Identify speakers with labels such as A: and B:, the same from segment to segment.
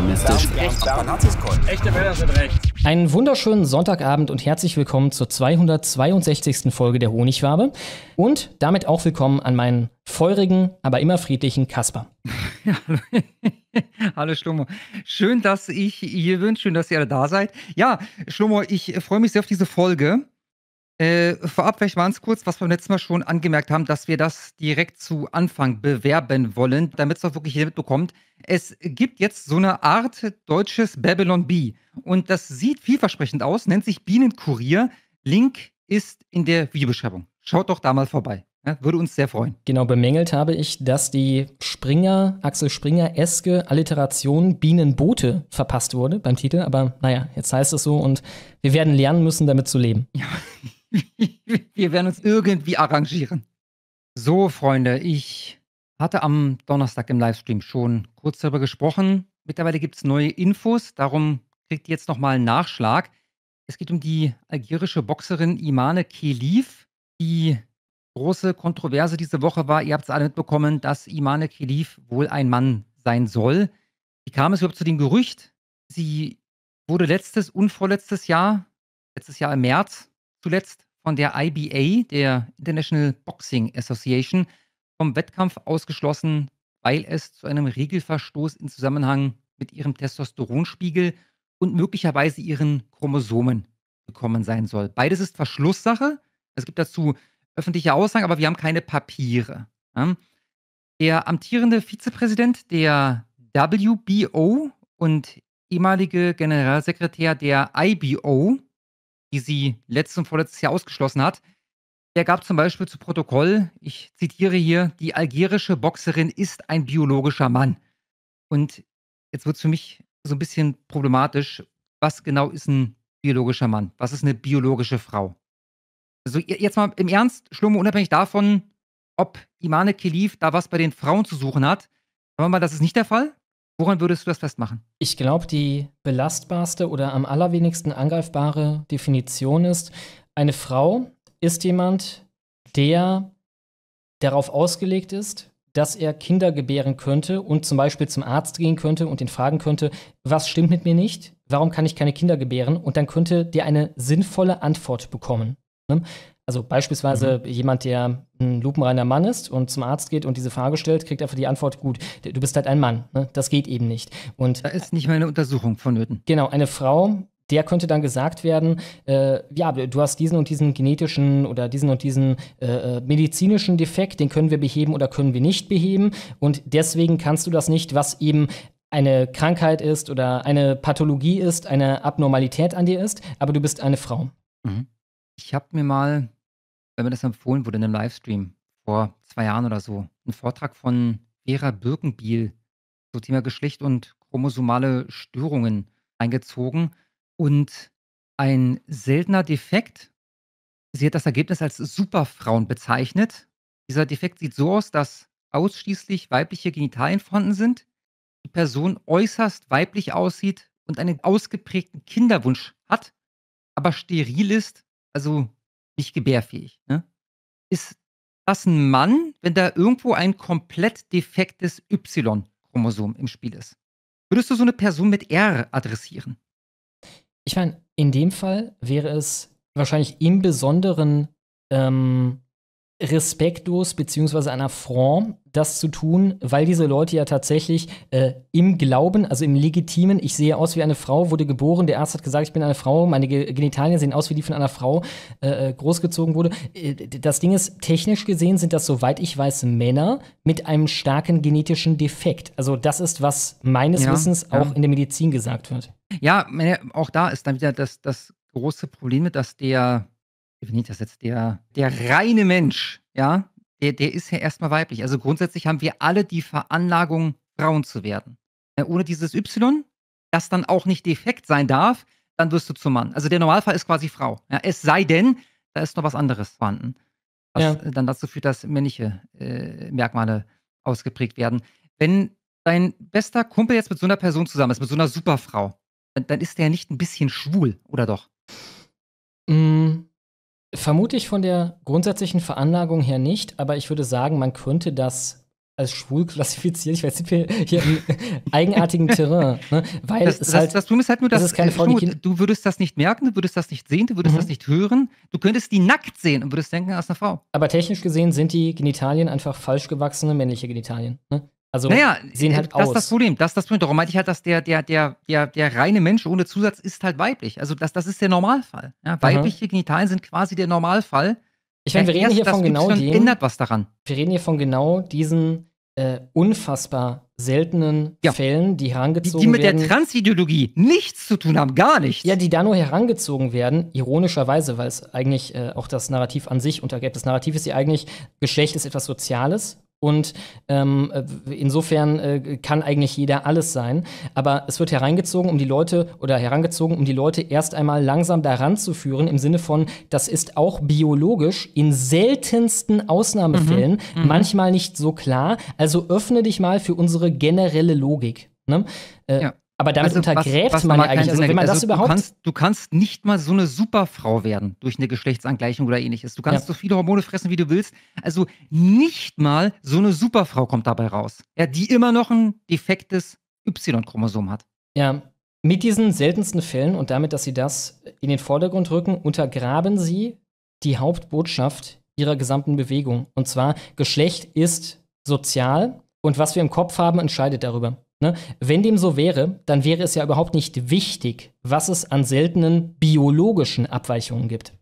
A: extremistisch.
B: Echte Männer sind recht.
C: Einen wunderschönen Sonntagabend und herzlich willkommen zur 262. Folge der Honigwabe. Und damit auch willkommen an meinen feurigen, aber immer friedlichen Kasper.
D: Ja, hallo. hallo Schlomo. Schön, dass ich hier bin. Schön, dass ihr alle da seid. Ja, Schlomo, ich freue mich sehr auf diese Folge. Äh, vorab vielleicht ganz kurz, was wir beim letzten Mal schon angemerkt haben, dass wir das direkt zu Anfang bewerben wollen, damit es auch wirklich jeder mitbekommt. Es gibt jetzt so eine Art deutsches Babylon Bee und das sieht vielversprechend aus, nennt sich Bienenkurier. Link ist in der Videobeschreibung. Schaut doch da mal vorbei. Ja, würde uns sehr freuen.
C: Genau, bemängelt habe ich, dass die Springer, Axel Springer-eske Alliteration Bienenboote verpasst wurde beim Titel. Aber naja, jetzt heißt es so und wir werden lernen müssen, damit zu leben.
D: Ja. Wir werden uns irgendwie arrangieren. So, Freunde, ich hatte am Donnerstag im Livestream schon kurz darüber gesprochen. Mittlerweile gibt es neue Infos, darum kriegt ihr jetzt nochmal einen Nachschlag. Es geht um die algerische Boxerin Imane Kelif. Die große Kontroverse diese Woche war, ihr habt es alle mitbekommen, dass Imane Kelif wohl ein Mann sein soll. Wie kam es überhaupt zu dem Gerücht? Sie wurde letztes und vorletztes Jahr, letztes Jahr im März, zuletzt von der IBA, der International Boxing Association, vom Wettkampf ausgeschlossen, weil es zu einem Regelverstoß in Zusammenhang mit ihrem Testosteronspiegel und möglicherweise ihren Chromosomen gekommen sein soll. Beides ist Verschlusssache. Es gibt dazu öffentliche Aussagen, aber wir haben keine Papiere. Der amtierende Vizepräsident der WBO und ehemalige Generalsekretär der IBO, die sie letztes und vorletztes Jahr ausgeschlossen hat. Er gab zum Beispiel zu Protokoll, ich zitiere hier, die algerische Boxerin ist ein biologischer Mann. Und jetzt wird es für mich so ein bisschen problematisch. Was genau ist ein biologischer Mann? Was ist eine biologische Frau? Also jetzt mal im Ernst, Schlumme, unabhängig davon, ob Imane Kelif da was bei den Frauen zu suchen hat. Sagen wir mal, das ist nicht der Fall. Woran würdest du das festmachen?
C: Ich glaube, die belastbarste oder am allerwenigsten angreifbare Definition ist, eine Frau ist jemand, der darauf ausgelegt ist, dass er Kinder gebären könnte und zum Beispiel zum Arzt gehen könnte und ihn fragen könnte, was stimmt mit mir nicht? Warum kann ich keine Kinder gebären? Und dann könnte der eine sinnvolle Antwort bekommen. Also beispielsweise mhm. jemand, der ein lupenreiner Mann ist und zum Arzt geht und diese Frage stellt, kriegt einfach die Antwort, gut, du bist halt ein Mann. Ne? Das geht eben nicht. Und
D: da ist nicht mal eine Untersuchung vonnöten.
C: Genau, eine Frau, der könnte dann gesagt werden, äh, ja, du hast diesen und diesen genetischen oder diesen und diesen äh, äh, medizinischen Defekt, den können wir beheben oder können wir nicht beheben. Und deswegen kannst du das nicht, was eben eine Krankheit ist oder eine Pathologie ist, eine Abnormalität an dir ist, aber du bist eine Frau.
D: Mhm. Ich habe mir mal weil mir das empfohlen wurde in einem Livestream vor zwei Jahren oder so. Ein Vortrag von Vera Birkenbiel zum Thema Geschlecht und chromosomale Störungen eingezogen. Und ein seltener Defekt, sie hat das Ergebnis als Superfrauen bezeichnet. Dieser Defekt sieht so aus, dass ausschließlich weibliche Genitalien vorhanden sind, die Person äußerst weiblich aussieht und einen ausgeprägten Kinderwunsch hat, aber steril ist, also nicht gebärfähig. Ne? Ist das ein Mann, wenn da irgendwo ein komplett defektes Y-Chromosom im Spiel ist? Würdest du so eine Person mit R adressieren?
C: Ich meine, in dem Fall wäre es wahrscheinlich im Besonderen ähm, respektlos beziehungsweise ein Affront, das zu tun, weil diese Leute ja tatsächlich äh, im Glauben, also im legitimen, ich sehe aus wie eine Frau, wurde geboren, der Arzt hat gesagt, ich bin eine Frau, meine Genitalien sehen aus wie die von einer Frau, äh, äh, großgezogen wurde. Äh, das Ding ist, technisch gesehen sind das, soweit ich weiß, Männer mit einem starken genetischen Defekt. Also das ist, was meines ja, Wissens ja. auch in der Medizin gesagt wird.
D: Ja, auch da ist dann wieder das, das große Problem, dass der das jetzt, der, der reine Mensch, ja, der, der ist ja erstmal weiblich. Also grundsätzlich haben wir alle die Veranlagung, Frauen zu werden. Ja, ohne dieses Y, das dann auch nicht defekt sein darf, dann wirst du zum Mann. Also der Normalfall ist quasi Frau. Ja, es sei denn, da ist noch was anderes vorhanden. Was ja. dann dazu führt, dass männliche äh, Merkmale ausgeprägt werden. Wenn dein bester Kumpel jetzt mit so einer Person zusammen ist, mit so einer Superfrau, dann, dann ist der nicht ein bisschen schwul, oder doch?
C: Mm, Vermute ich von der grundsätzlichen Veranlagung her nicht, aber ich würde sagen, man könnte das als schwul klassifizieren. Ich weiß nicht, wir hier im eigenartigen Terrain. Ne? Weil
D: das,
C: es
D: das,
C: halt,
D: das Problem ist halt nur, dass
C: ist keine Frau,
D: du, du würdest das nicht merken, du würdest das nicht sehen, du würdest
C: Mhm.
D: das nicht hören. Du könntest die nackt sehen und würdest denken, das ist eine Frau.
C: aber technisch gesehen sind die Genitalien einfach falsch gewachsene männliche Genitalien. Ne? Also
D: Naja,
C: sehen
D: äh,
C: halt
D: das
C: aus.
D: ist das Problem. Das ist das Problem. Darum meinte ich halt, dass der, der, der, der, der reine Mensch ohne Zusatz ist halt weiblich. Also das, das ist der Normalfall. Ja, weibliche Genitalien sind quasi der Normalfall.
C: ich meine, wir reden hier von genau
D: Y
C: dem.
D: ändert was daran.
C: Wir reden hier von genau diesen äh, unfassbar seltenen
D: Ja.
C: Fällen, die
D: Die,
C: herangezogen
D: die mit
C: werden.
D: der Transideologie nichts zu tun haben, gar nichts.
C: Ja, die da nur herangezogen werden, ironischerweise, weil es eigentlich äh, auch das Narrativ an sich untergräbt. Das Narrativ ist ja eigentlich, Geschlecht ist etwas Soziales und ähm, äh, insofern äh, kann eigentlich jeder alles sein. Aber es wird hereingezogen, um die Leute oder herangezogen, um die Leute erst einmal langsam daran zu führen, im Sinne von, das ist auch biologisch in seltensten Ausnahmefällen
D: Mhm.
C: manchmal nicht so klar. Also öffne dich mal für unsere generelle Logik. Ne? Äh,
D: Ja.
C: Aber damit
D: Also, was-
C: untergräbt
D: was
C: man ja eigentlich, also wenn man
D: ergibt.
C: das
D: Also,
C: überhaupt
D: Du kannst, du kannst nicht mal so eine Superfrau werden durch eine Geschlechtsangleichung oder ähnliches. Du kannst
C: Ja.
D: so viele Hormone fressen, wie du willst. Also nicht mal so eine Superfrau kommt dabei raus. Ja, die immer noch ein defektes Y-Chromosom hat.
C: Ja, mit diesen seltensten Fällen und damit, dass sie das in den Vordergrund rücken, untergraben sie die Hauptbotschaft ihrer gesamten Bewegung. Und zwar, Geschlecht ist sozial und was wir im Kopf haben, entscheidet darüber. Ne? Wenn dem so wäre, dann wäre es ja überhaupt nicht wichtig, was es an seltenen biologischen Abweichungen gibt.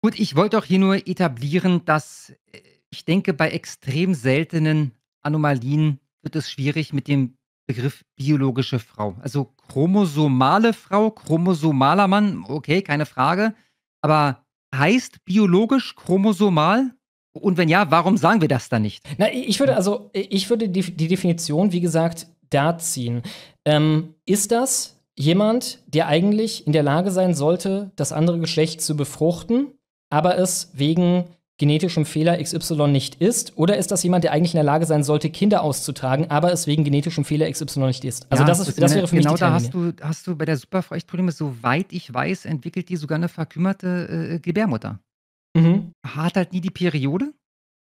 D: Gut, ich wollte auch hier nur etablieren, dass äh, ich denke, bei extrem seltenen Anomalien wird es schwierig mit dem Begriff biologische Frau. Also chromosomale Frau, chromosomaler Mann, okay, keine Frage. Aber heißt biologisch chromosomal? Und wenn ja, warum sagen wir das dann nicht?
C: Na, ich würde also, ich würde die, die Definition, wie gesagt, da ziehen. Ähm, ist das jemand, der eigentlich in der Lage sein sollte, das andere Geschlecht zu befruchten, aber es wegen genetischem Fehler XY nicht ist? Oder ist das jemand, der eigentlich in der Lage sein sollte, Kinder auszutragen, aber es wegen genetischem Fehler XY nicht ist? Also
D: Ja,
C: das, ist, das wäre für mich
D: genau da hast du, hast du bei der Superfrau echt Probleme. Soweit ich weiß, entwickelt die sogar eine verkümmerte äh, Gebärmutter.
C: Mhm.
D: Hat halt nie die Periode.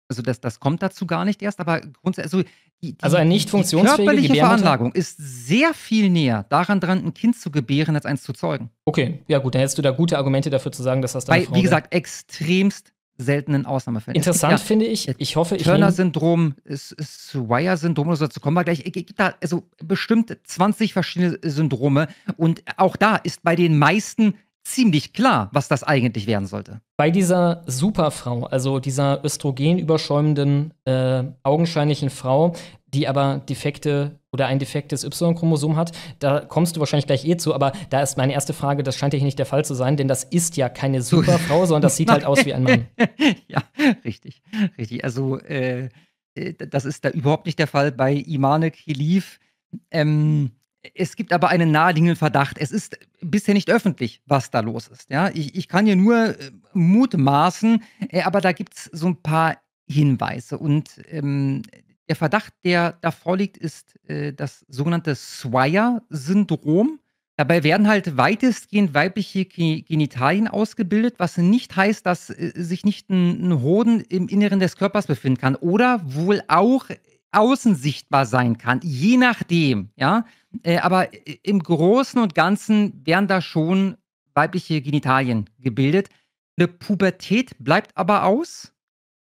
D: Also das, das kommt dazu gar nicht erst, aber grundsätzlich, also die, die,
C: Also eine nicht
D: die
C: funktionsfähige
D: körperliche
C: Gebärmutter?
D: Veranlagung ist sehr viel näher daran dran, ein Kind zu gebären, als eins zu zeugen.
C: Okay, ja gut, dann hättest du da gute Argumente dafür zu sagen, dass das deine
D: Bei,
C: Frau
D: wie
C: wäre.
D: gesagt, extremst seltenen Ausnahmefällen.
C: Interessant
D: ja
C: finde ich. Ich hoffe, ich
D: Turner-Syndrom, Swire-Syndrom oder so, dazu kommen wir gleich. Es gibt da also bestimmt 20 verschiedene Syndrome und auch da ist bei den meisten ziemlich klar, was das eigentlich werden sollte.
C: Bei dieser Superfrau, also dieser östrogenüberschäumenden, äh, augenscheinlichen Frau, die aber defekte oder ein defektes Y-Chromosom hat, da kommst du wahrscheinlich gleich eh zu, aber da ist meine erste Frage, das scheint ja hier nicht der Fall zu sein, denn das ist ja keine Superfrau, sondern das sieht halt aus wie ein Mann.
D: ja, richtig, richtig. Also äh, äh, das ist da überhaupt nicht der Fall bei Imane Khelif. Ähm, es gibt aber einen naheliegenden Verdacht. Es ist bisher nicht öffentlich, was da los ist. Ja? Ich, ich kann hier nur äh, mutmaßen, äh, aber da gibt es so ein paar Hinweise. Und ähm, der Verdacht, der da vorliegt, ist äh, das sogenannte Swire-Syndrom. Dabei werden halt weitestgehend weibliche Ge- Genitalien ausgebildet, was nicht heißt, dass äh, sich nicht ein, ein Hoden im Inneren des Körpers befinden kann oder wohl auch außen sichtbar sein kann, je nachdem, ja. Äh, aber äh, im Großen und Ganzen werden da schon weibliche Genitalien gebildet. Eine Pubertät bleibt aber aus.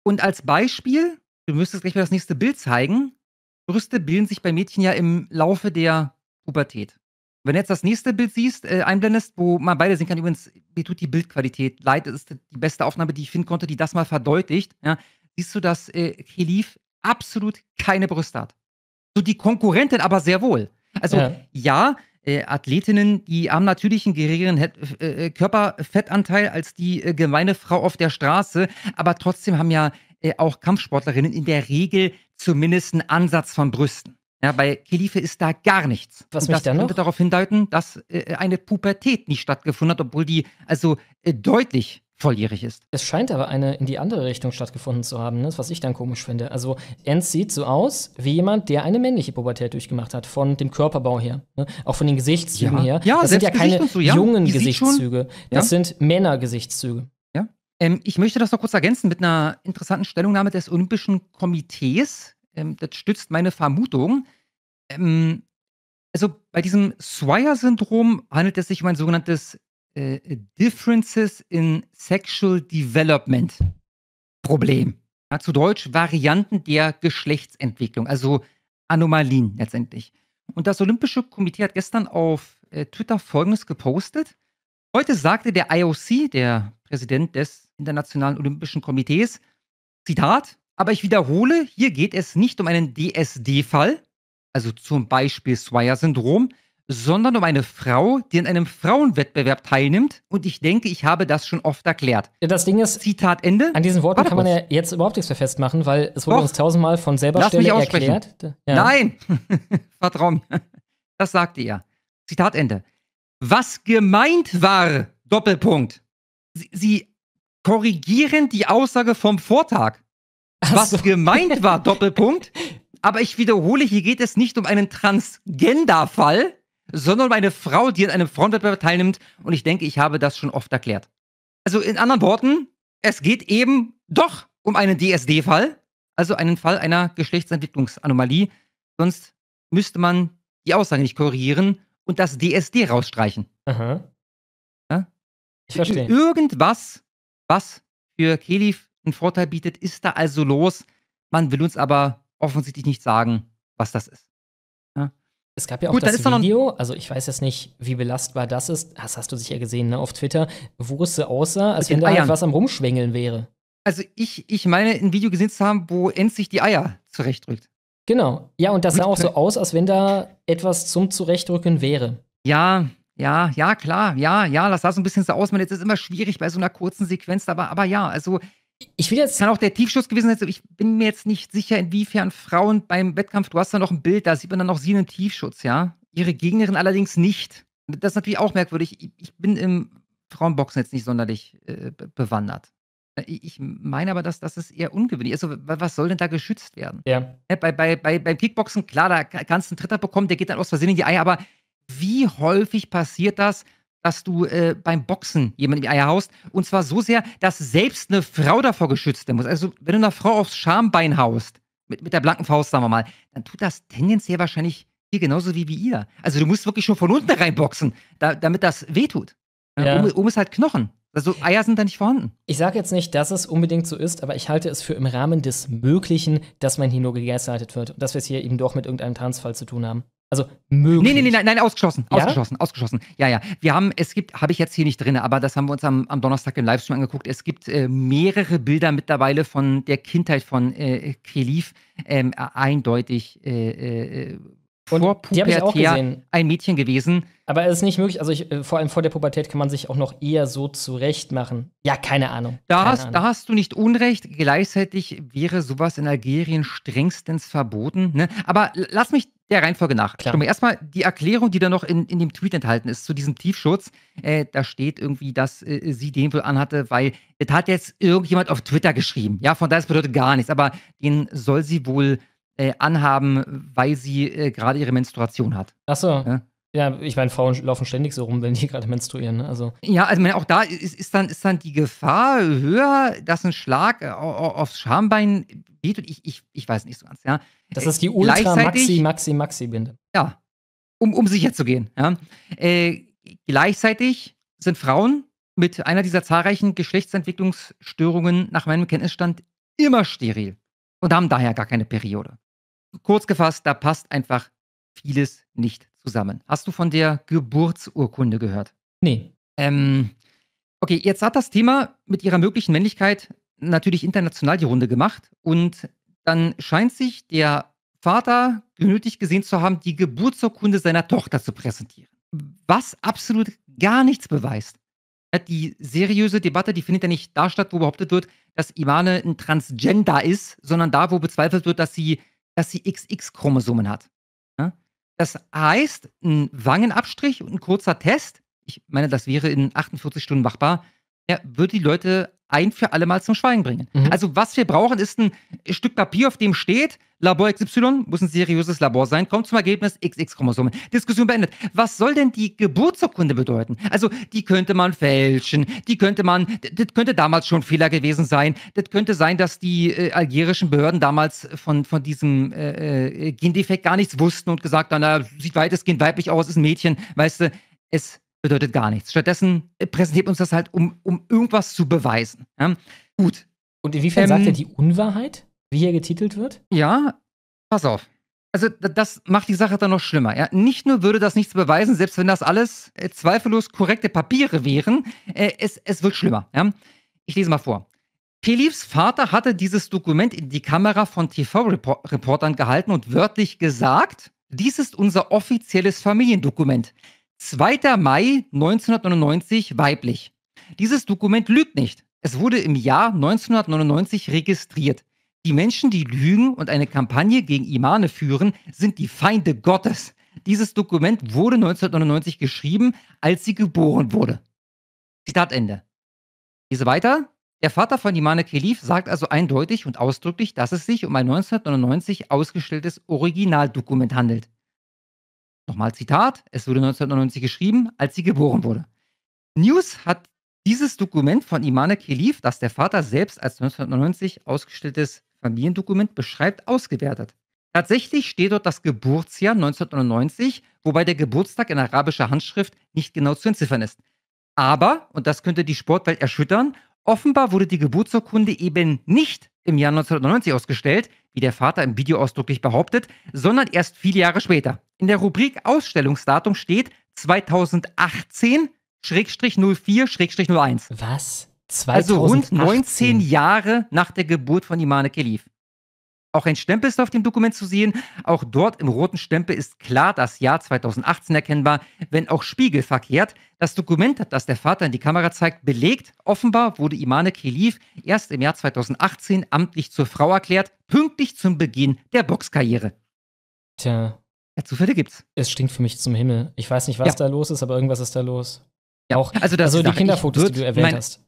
D: Und als Beispiel, du müsstest gleich mal das nächste Bild zeigen, Brüste bilden sich bei Mädchen ja im Laufe der Pubertät. Wenn du jetzt das nächste Bild siehst, äh, einblendest, wo man beide sehen kann, übrigens, mir tut die Bildqualität leid, das ist die beste Aufnahme, die ich finden konnte, die das mal verdeutlicht, ja, siehst du, dass äh, Khelif absolut keine Brüste hat. So die Konkurrentin aber sehr wohl. Also
C: Ja.
D: ja, äh, Athletinnen, die haben natürlich einen geringeren Het äh, Körperfettanteil als die äh, gemeine Frau auf der Straße, aber trotzdem haben ja äh, auch Kampfsportlerinnen in der Regel zumindest einen Ansatz von Brüsten. Ja, bei Kelife ist da gar nichts.
C: Was
D: Und
C: mich
D: das könnte darauf hindeuten, dass äh, eine Pubertät nicht stattgefunden hat, obwohl die also äh, deutlich volljährig ist.
C: Es scheint aber eine in die andere Richtung stattgefunden zu haben, ne? was ich dann komisch finde. Also Enz sieht so aus wie jemand, der eine männliche Pubertät durchgemacht hat, von dem Körperbau her. Ne? Auch von den Gesichtszügen
D: Ja.
C: her.
D: Ja,
C: das sind ja keine
D: so, ja.
C: jungen
D: Die
C: Gesichtszüge. Das
D: Ja.
C: sind Männergesichtszüge.
D: Ähm, ich möchte das noch kurz ergänzen mit einer interessanten Stellungnahme des Olympischen Komitees. Ähm, das stützt meine Vermutung. Ähm, also bei diesem Swire-Syndrom handelt es sich um ein sogenanntes äh, Differences in Sexual Development Problem. Ja, zu Deutsch Varianten der Geschlechtsentwicklung, also Anomalien letztendlich. Und das Olympische Komitee hat gestern auf äh, Twitter Folgendes gepostet. Heute sagte der IOC, der Präsident des Internationalen Olympischen Komitees, Zitat, aber ich wiederhole, hier geht es nicht um einen DSD-Fall, also zum Beispiel Swire-Syndrom, sondern um eine Frau, die an einem Frauenwettbewerb teilnimmt. Und ich denke, ich habe das schon oft erklärt.
C: Das Ding ist,
D: Zitat Ende.
C: An diesen Worten kann man ja jetzt überhaupt nichts mehr festmachen, weil es wurde Doch. uns tausendmal von selber
D: Lass
C: Stelle
D: erklärt. Ja. Nein, vertrau mir. Das sagte er. Zitat Ende. Was gemeint war, Doppelpunkt. Sie, Sie korrigieren die Aussage vom Vortag. Was so. gemeint war, Doppelpunkt. Aber ich wiederhole, hier geht es nicht um einen Transgender-Fall, sondern um eine Frau, die an einem Frauenwettbewerb teilnimmt. Und ich denke, ich habe das schon oft erklärt. Also in anderen Worten, es geht eben doch um einen DSD-Fall, also einen Fall einer Geschlechtsentwicklungsanomalie. Sonst müsste man die Aussage nicht korrigieren und das DSD rausstreichen.
C: Aha. Ja? Ich verstehe.
D: Irgendwas, was für Kelif einen Vorteil bietet, ist da also los. Man will uns aber offensichtlich nicht sagen, was das ist.
C: Es gab ja auch Gut, das Video, also ich weiß jetzt nicht, wie belastbar das ist. Das hast du sicher gesehen, ne, auf Twitter, wo es so aussah, als wenn da halt was am Rumschwängeln wäre.
D: Also ich, ich meine, ein Video gesehen zu haben, wo Enz sich die Eier zurechtdrückt.
C: Genau. Ja, und das sah auch so aus, als wenn da etwas zum Zurechtrücken wäre.
D: Ja, ja, ja, klar, ja, ja, das sah so ein bisschen so aus. Man, jetzt ist immer schwierig bei so einer kurzen Sequenz, aber, aber ja, also ich will jetzt. Kann auch der Tiefschuss gewesen sein. Also ich bin mir jetzt nicht sicher, inwiefern Frauen beim Wettkampf, du hast da noch ein Bild, da sieht man dann noch sie in einem Tiefschutz, ja. Ihre Gegnerin allerdings nicht. Das ist natürlich auch merkwürdig. Ich bin im Frauenboxen jetzt nicht sonderlich äh, bewandert. Ich meine aber, dass das ist eher ungewöhnlich. Also, was soll denn da geschützt werden?
C: Ja.
D: Bei, bei, bei, beim Kickboxen, klar, da kannst du einen Tritter bekommen, der geht dann aus Versehen in die Eier, aber wie häufig passiert das, dass du äh, beim Boxen jemanden in die Eier haust. Und zwar so sehr, dass selbst eine Frau davor geschützt werden muss. Also, wenn du einer Frau aufs Schambein haust, mit, mit der blanken Faust, sagen wir mal, dann tut das tendenziell wahrscheinlich hier genauso wie, wie ihr. Also, du musst wirklich schon von unten reinboxen, da, damit das wehtut. Ja. Um, um ist halt Knochen. Also Eier sind da nicht vorhanden.
C: Ich sage jetzt nicht, dass es unbedingt so ist, aber ich halte es für im Rahmen des Möglichen, dass man hier nur gegaslightet wird und dass wir es hier eben doch mit irgendeinem Transfall zu tun haben. Also möglich.
D: Nee, nee, nee, nein, nein ausgeschlossen. Ja? Ausgeschlossen, ausgeschlossen. Ja, ja. Wir haben, es gibt, habe ich jetzt hier nicht drin, aber das haben wir uns am, am Donnerstag im Livestream angeguckt. Es gibt äh, mehrere Bilder mittlerweile von der Kindheit von äh, Kelif. Ähm, eindeutig äh, äh vor Pubertär ein Mädchen gewesen.
C: Aber es ist nicht möglich, also ich, äh, vor allem vor der Pubertät kann man sich auch noch eher so zurecht machen. Ja, keine Ahnung.
D: Da,
C: keine
D: hast,
C: Ahnung.
D: da hast du nicht Unrecht. Gleichzeitig wäre sowas in Algerien strengstens verboten. Ne? Aber lass mich der Reihenfolge nach. Erstmal die Erklärung, die da noch in, in dem Tweet enthalten ist, zu diesem Tiefschutz. Äh, da steht irgendwie, dass äh, sie den wohl anhatte, weil das hat jetzt irgendjemand auf Twitter geschrieben. Ja, von daher das bedeutet gar nichts. Aber den soll sie wohl äh, anhaben, weil sie äh, gerade ihre Menstruation hat.
C: Ach so. Ja? Ja, ich meine, Frauen laufen ständig so rum, wenn die gerade menstruieren. Ne? Also.
D: Ja, also auch da ist, ist, dann, ist dann die Gefahr höher, dass ein Schlag äh, aufs Schambein wehtut. Ich, ich, ich weiß nicht so ganz. Ja.
C: Das ist die Ultra-Maxi-Maxi-Maxi-Binde.
D: Ja, um, um sicher zu gehen. Ja. Äh, gleichzeitig sind Frauen mit einer dieser zahlreichen Geschlechtsentwicklungsstörungen nach meinem Kenntnisstand immer steril und haben daher gar keine Periode. Kurz gefasst, da passt einfach vieles nicht zusammen. Hast du von der Geburtsurkunde gehört?
C: Nee.
D: Ähm, okay, jetzt hat das Thema mit ihrer möglichen Männlichkeit natürlich international die Runde gemacht und dann scheint sich der Vater genötigt gesehen zu haben, die Geburtsurkunde seiner Tochter zu präsentieren. Was absolut gar nichts beweist. Die seriöse Debatte, die findet ja nicht da statt, wo behauptet wird, dass Imane ein Transgender ist, sondern da, wo bezweifelt wird, dass sie, dass sie XX-Chromosomen hat. Das heißt, ein Wangenabstrich und ein kurzer Test, ich meine, das wäre in 48 Stunden machbar, ja, würde die Leute ein für alle Mal zum Schweigen bringen. Mhm. Also, was wir brauchen, ist ein Stück Papier, auf dem steht, Labor XY muss ein seriöses Labor sein, kommt zum Ergebnis XX-Chromosomen. Diskussion beendet. Was soll denn die Geburtsurkunde bedeuten? Also, die könnte man fälschen, die könnte man, das könnte damals schon Fehler gewesen sein. Das könnte sein, dass die äh, algerischen Behörden damals von, von diesem äh, äh Gendefekt gar nichts wussten und gesagt haben, na, sieht weitestgehend weiblich aus, ist ein Mädchen. Weißt du, es bedeutet gar nichts. Stattdessen äh, präsentiert uns das halt, um, um irgendwas zu beweisen. Ja? Gut.
C: Und inwiefern ähm, sagt er die Unwahrheit, wie hier getitelt wird?
D: Ja, pass auf. Also das macht die Sache dann noch schlimmer. Ja? Nicht nur würde das nichts beweisen, selbst wenn das alles äh, zweifellos korrekte Papiere wären, äh, es, es wird schlimmer. Ja? Ich lese mal vor. Pelivs Vater hatte dieses Dokument in die Kamera von TV-Reportern gehalten und wörtlich gesagt, dies ist unser offizielles Familiendokument. 2. Mai 1999 weiblich. Dieses Dokument lügt nicht. Es wurde im Jahr 1999 registriert. Die Menschen, die lügen und eine Kampagne gegen Imane führen, sind die Feinde Gottes. Dieses Dokument wurde 1999 geschrieben, als sie geboren wurde. Zitat Ende. Diese weiter. Der Vater von Imane Kelif sagt also eindeutig und ausdrücklich, dass es sich um ein 1999 ausgestelltes Originaldokument handelt. Nochmal Zitat, es wurde 1999 geschrieben, als sie geboren wurde. News hat dieses Dokument von Imane Kelif, das der Vater selbst als 1999 ausgestelltes Familiendokument beschreibt, ausgewertet. Tatsächlich steht dort das Geburtsjahr 1999, wobei der Geburtstag in arabischer Handschrift nicht genau zu entziffern ist. Aber, und das könnte die Sportwelt erschüttern, offenbar wurde die Geburtsurkunde eben nicht im Jahr 1999 ausgestellt, wie der Vater im Video ausdrücklich behauptet, sondern erst viele Jahre später. In der Rubrik Ausstellungsdatum steht 2018-04-01.
C: Was?
D: 2018? Also rund 19 Jahre nach der Geburt von Imane Kelif. Auch ein Stempel ist auf dem Dokument zu sehen. Auch dort im roten Stempel ist klar das Jahr 2018 erkennbar, wenn auch spiegelverkehrt. Das Dokument, das der Vater in die Kamera zeigt, belegt, offenbar wurde Imane Kelif erst im Jahr 2018 amtlich zur Frau erklärt, pünktlich zum Beginn der Boxkarriere.
C: Tja.
D: Ja, Zufälle gibt's.
C: Es stinkt für mich zum Himmel. Ich weiß nicht, was ja. da los ist, aber irgendwas ist da los.
D: Ja,
C: auch, also, also die Kinderfotos, die du erwähnt hast.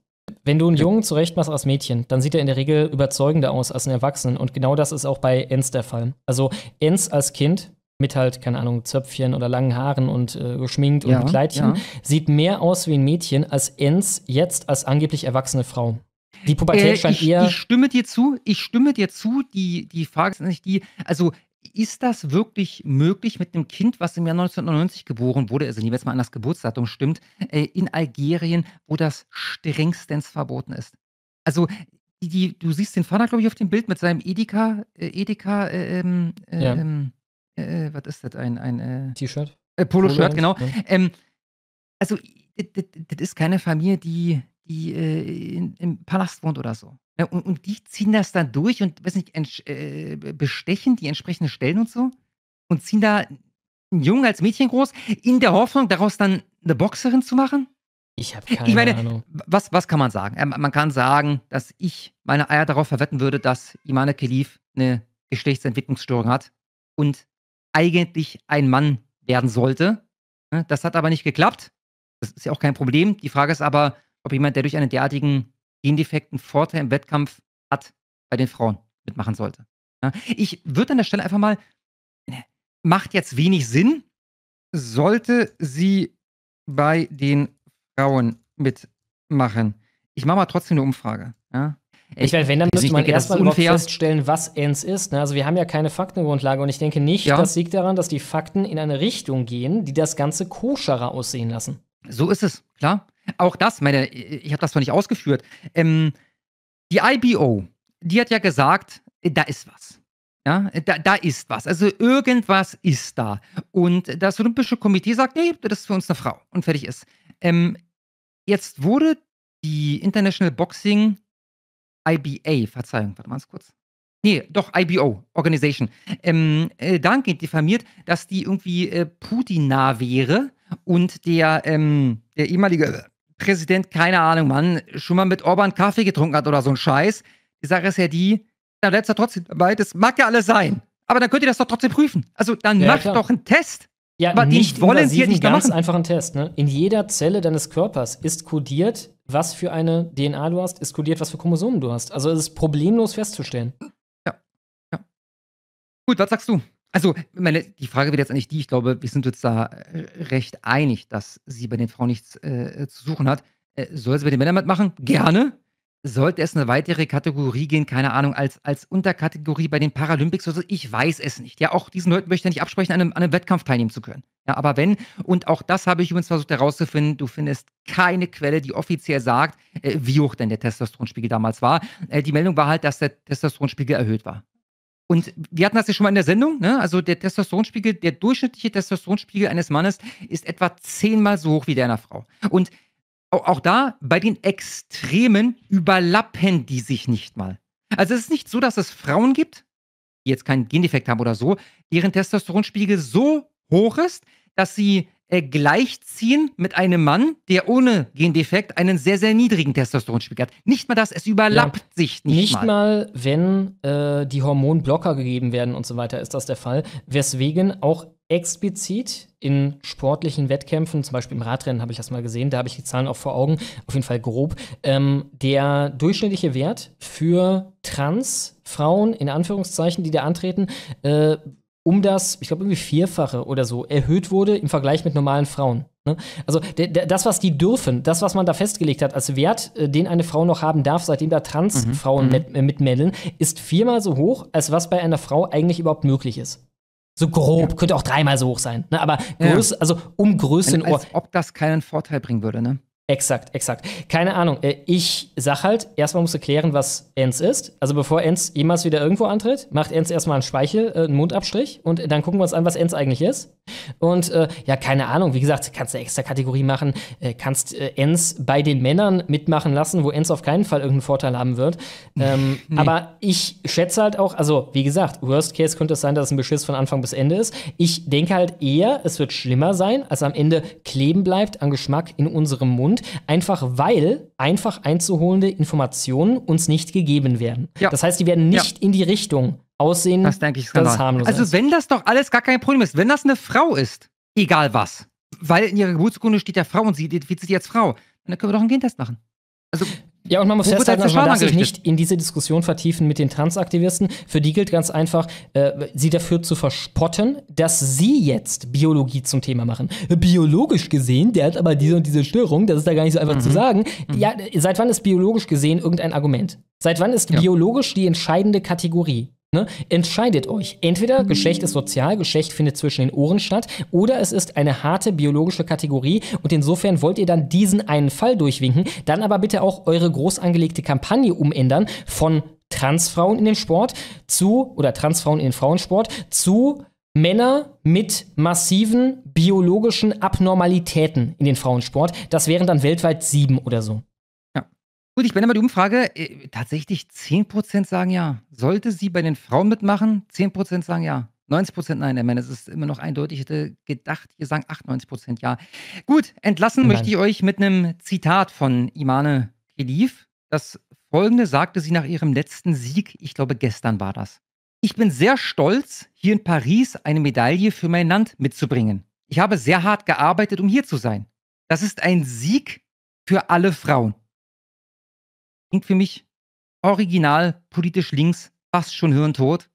C: Wenn du einen Jungen zurechtmachst als Mädchen, dann sieht er in der Regel überzeugender aus als ein Erwachsenen. Und genau das ist auch bei Enz der Fall. Also Enz als Kind mit halt, keine Ahnung, Zöpfchen oder langen Haaren und äh, geschminkt ja, und Kleidchen, ja. sieht mehr aus wie ein Mädchen als Enz jetzt als angeblich erwachsene Frau. Die Pubertät äh, scheint
D: ich,
C: eher.
D: Ich stimme dir zu, ich stimme dir zu. Die, die Frage ist nicht die, also ist das wirklich möglich mit einem Kind, was im Jahr 1999 geboren wurde, also nehmen wir jetzt mal an das Geburtsdatum stimmt, äh, in Algerien, wo das strengstens verboten ist? Also, die, die, du siehst den Vater, glaube ich, auf dem Bild mit seinem Edeka, äh, Edeka, äh, ähm, äh, ja. ähm, äh, was ist das? Ein, ein äh,
C: T-Shirt?
D: Polo-Shirt, genau. Ja. Ähm, also, das ist keine Familie, die, die in, im Palast wohnt oder so. Ja, und, und die ziehen das dann durch und weiß nicht, äh, bestechen die entsprechenden Stellen und so und ziehen da einen Jungen als Mädchen groß, in der Hoffnung, daraus dann eine Boxerin zu machen?
C: Ich habe keine ich meine, Ahnung.
D: Was, was kann man sagen? Ähm, man kann sagen, dass ich meine Eier darauf verwetten würde, dass Imane Kelif eine Geschlechtsentwicklungsstörung hat und eigentlich ein Mann werden sollte. Ne, das hat aber nicht geklappt. Das ist ja auch kein Problem. Die Frage ist aber, ob jemand, der durch einen derartigen Gendefekten Vorteil im Wettkampf hat, bei den Frauen mitmachen sollte. Ja, ich würde an der Stelle einfach mal, ne, macht jetzt wenig Sinn, sollte sie bei den Frauen mitmachen. Ich mache mal trotzdem eine Umfrage. Ja?
C: Ich meine, wenn, dann müsste man erstmal überhaupt feststellen, was ENS ist. Ne? Also wir haben ja keine Faktengrundlage und ich denke nicht, ja. das liegt daran, dass die Fakten in eine Richtung gehen, die das Ganze koscherer aussehen lassen.
D: So ist es, klar. Auch das, meine, ich habe das zwar nicht ausgeführt. Ähm, die IBO, die hat ja gesagt, da ist was. Ja, da, da ist was. Also irgendwas ist da. Und das Olympische Komitee sagt, nee, das ist für uns eine Frau. Und fertig ist. Ähm, jetzt wurde die International Boxing IBA, Verzeihung, warte mal kurz. Nee, doch, IBO, Organization. Ähm, äh, dahingehend diffamiert, dass die irgendwie äh, Putin nah wäre und der, ähm, der ehemalige Präsident, keine Ahnung, Mann, schon mal mit Orban Kaffee getrunken hat oder so ein Scheiß. Die Sache ist ja die, da bleibt er trotzdem dabei. Das mag ja alles sein. Aber dann könnt ihr das doch trotzdem prüfen. Also dann ja, macht klar. doch einen Test.
C: Ja, aber nicht wollen sie nicht ganz machen. einfach ein Test. Ne? In jeder Zelle deines Körpers ist kodiert, was für eine DNA du hast, ist kodiert, was für Chromosomen du hast. Also es ist problemlos festzustellen.
D: Ja. ja. Gut, was sagst du? Also, meine, die Frage wird jetzt eigentlich die, ich glaube, wir sind uns da äh, recht einig, dass sie bei den Frauen nichts äh, zu suchen hat. Äh, soll sie bei den Männern mitmachen? Gerne sollte es eine weitere Kategorie gehen, keine Ahnung, als, als Unterkategorie bei den Paralympics oder so, ich weiß es nicht. Ja, auch diesen Leuten möchte ich nicht absprechen, an einem, an einem Wettkampf teilnehmen zu können. Ja, aber wenn, und auch das habe ich übrigens versucht herauszufinden, du findest keine Quelle, die offiziell sagt, äh, wie hoch denn der Testosteronspiegel damals war. Äh, die Meldung war halt, dass der Testosteronspiegel erhöht war. Und wir hatten das ja schon mal in der Sendung, ne? Also der Testosteronspiegel, der durchschnittliche Testosteronspiegel eines Mannes ist etwa zehnmal so hoch wie der einer Frau. Und auch da, bei den Extremen überlappen die sich nicht mal. Also es ist nicht so, dass es Frauen gibt, die jetzt keinen Gendefekt haben oder so, deren Testosteronspiegel so hoch ist, dass sie äh, gleichziehen mit einem Mann, der ohne Gendefekt einen sehr, sehr niedrigen Testosteronspiegel hat. Nicht mal das, es überlappt ja, sich nicht,
C: nicht mal. Nicht mal, wenn äh, die Hormonblocker gegeben werden und so weiter, ist das der Fall. Weswegen auch explizit in sportlichen Wettkämpfen, zum Beispiel im Radrennen habe ich das mal gesehen, da habe ich die Zahlen auch vor Augen, auf jeden Fall grob, ähm, der durchschnittliche Wert für Transfrauen, in Anführungszeichen, die da antreten, äh, um das, ich glaube, irgendwie Vierfache oder so erhöht wurde im Vergleich mit normalen Frauen. Ne? Also das, was die dürfen, das, was man da festgelegt hat als Wert, äh, den eine Frau noch haben darf, seitdem da Transfrauen mhm. mit, äh, mitmelden, ist viermal so hoch, als was bei einer Frau eigentlich überhaupt möglich ist. So grob, ja. könnte auch dreimal so hoch sein. Ne? Aber ja. also um Größe in
D: Ohr. Als ob das keinen Vorteil bringen würde, ne?
C: Exakt, exakt. Keine Ahnung. Äh, ich sag halt, erstmal musst du klären, was Enz ist. Also bevor Enz jemals wieder irgendwo antritt, macht Enz erstmal einen Speichel, äh, einen Mundabstrich und dann gucken wir uns an, was Enz eigentlich ist. Und äh, ja, keine Ahnung, wie gesagt, kannst du extra Kategorie machen, äh, kannst äh, Enz bei den Männern mitmachen lassen, wo Enz auf keinen Fall irgendeinen Vorteil haben wird. Ähm, nee. Aber ich schätze halt auch, also wie gesagt, Worst Case könnte es sein, dass es ein Beschiss von Anfang bis Ende ist. Ich denke halt eher, es wird schlimmer sein, als am Ende kleben bleibt an Geschmack in unserem Mund Grund, einfach weil einfach einzuholende Informationen uns nicht gegeben werden. Ja. Das heißt, die werden nicht ja. in die Richtung aussehen,
D: das denke ich dass es harmlos Also, ist. wenn das doch alles gar kein Problem ist, wenn das eine Frau ist, egal was, weil in ihrer Geburtsurkunde steht ja Frau und sie identifiziert sich als Frau, dann können wir doch einen Gentest machen.
C: Also, ja, und man muss festhalten, also man darf sich nicht in diese Diskussion vertiefen mit den Transaktivisten. Für die gilt ganz einfach, äh, sie dafür zu verspotten, dass sie jetzt Biologie zum Thema machen. Biologisch gesehen, der hat aber diese und diese Störung, das ist da gar nicht so einfach mhm. zu sagen. Mhm. Ja, seit wann ist biologisch gesehen irgendein Argument? Seit wann ist ja. biologisch die entscheidende Kategorie? Ne? Entscheidet euch. Entweder Geschlecht ist sozial, Geschlecht findet zwischen den Ohren statt, oder es ist eine harte biologische Kategorie und insofern wollt ihr dann diesen einen Fall durchwinken, dann aber bitte auch eure groß angelegte Kampagne umändern von Transfrauen in den Sport zu, oder Transfrauen in den Frauensport zu Männer mit massiven biologischen Abnormalitäten in den Frauensport. Das wären dann weltweit sieben oder so.
D: Gut, ich bin immer die Umfrage. Äh, tatsächlich 10% sagen ja. Sollte sie bei den Frauen mitmachen? 10% sagen ja. 90% nein. Ich meine, es ist immer noch eindeutig. Ich hätte gedacht, ihr sagen 98% ja. Gut, entlassen nein. möchte ich euch mit einem Zitat von Imane Khediv. Das folgende sagte sie nach ihrem letzten Sieg. Ich glaube, gestern war das. Ich bin sehr stolz, hier in Paris eine Medaille für mein Land mitzubringen. Ich habe sehr hart gearbeitet, um hier zu sein. Das ist ein Sieg für alle Frauen klingt für mich original politisch links, fast schon hirntot.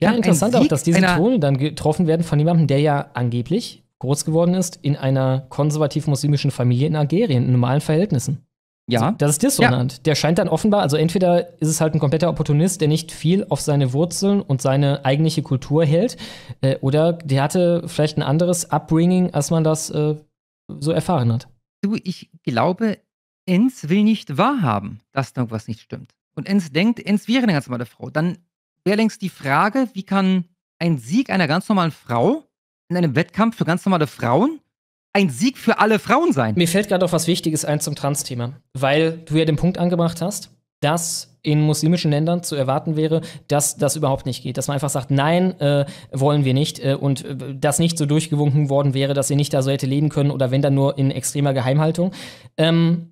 C: Ja, interessant auch, dass diese Tone dann getroffen werden von jemandem, der ja angeblich groß geworden ist in einer konservativ-muslimischen Familie in Algerien, in normalen Verhältnissen. Ja. So, das ist dissonant. Ja. Der scheint dann offenbar, also entweder ist es halt ein kompletter Opportunist, der nicht viel auf seine Wurzeln und seine eigentliche Kultur hält, äh, oder der hatte vielleicht ein anderes Upbringing, als man das äh, so erfahren hat.
D: Du, ich glaube, Enz will nicht wahrhaben, dass da irgendwas nicht stimmt. Und Enz denkt, Enz wäre eine ganz normale Frau. Dann wäre längst die Frage, wie kann ein Sieg einer ganz normalen Frau in einem Wettkampf für ganz normale Frauen ein Sieg für alle Frauen sein?
C: Mir fällt gerade auch was Wichtiges ein zum Trans-Thema, weil du ja den Punkt angebracht hast, dass in muslimischen Ländern zu erwarten wäre, dass das überhaupt nicht geht. Dass man einfach sagt, nein, äh, wollen wir nicht äh, und äh, das nicht so durchgewunken worden wäre, dass sie nicht da so hätte leben können oder wenn dann nur in extremer Geheimhaltung. Ähm,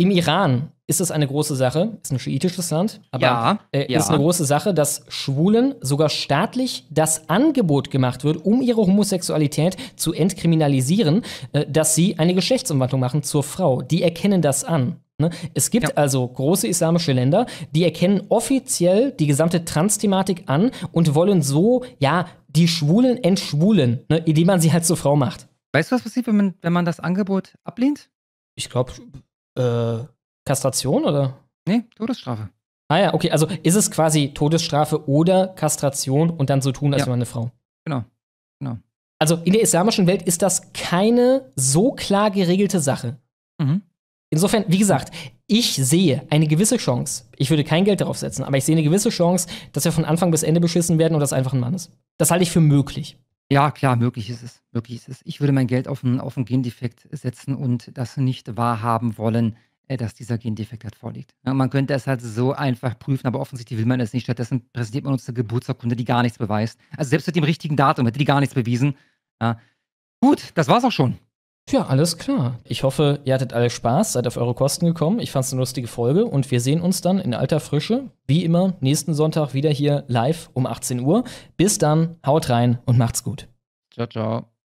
C: Im Iran ist es eine große Sache, ist ein schiitisches Land, aber
D: Ja,
C: äh,
D: ja.
C: ist eine große Sache, dass Schwulen sogar staatlich das Angebot gemacht wird, um ihre Homosexualität zu entkriminalisieren, äh, dass sie eine Geschlechtsumwandlung machen zur Frau. Die erkennen das an. Ne? Es gibt
D: Ja.
C: also große islamische Länder, die erkennen offiziell die gesamte Trans-Thematik an und wollen so, ja, die Schwulen entschwulen, ne? indem man sie halt zur Frau macht.
D: Weißt du, was passiert, wenn man, wenn man das Angebot ablehnt?
C: Ich glaube, äh, Kastration oder?
D: Nee, Todesstrafe.
C: Ah ja, okay, also ist es quasi Todesstrafe oder Kastration und dann so tun, als
D: Ja.
C: wäre man eine Frau.
D: Genau. Genau.
C: Also in der islamischen Welt ist das keine so klar geregelte Sache.
D: Mhm.
C: Insofern, wie gesagt, ich sehe eine gewisse Chance. Ich würde kein Geld darauf setzen, aber ich sehe eine gewisse Chance, dass wir von Anfang bis Ende beschissen werden und das einfach ein Mann ist. Das halte ich für möglich.
D: Ja, klar, möglich ist es. Möglich ist es. Ich würde mein Geld auf einen, auf einen Gendefekt setzen und das nicht wahrhaben wollen, äh, dass dieser Gendefekt halt vorliegt. Ja, man könnte es halt so einfach prüfen, aber offensichtlich will man es nicht. Stattdessen präsentiert man uns eine Geburtsurkunde, die gar nichts beweist. Also selbst mit dem richtigen Datum hätte die gar nichts bewiesen. Ja. Gut, das war's auch schon.
C: Ja, alles klar. Ich hoffe, ihr hattet alle Spaß, seid auf eure Kosten gekommen. Ich fand's eine lustige Folge und wir sehen uns dann in alter Frische, wie immer, nächsten Sonntag wieder hier live um 18 Uhr. Bis dann, haut rein und macht's gut.
D: Ciao, ciao.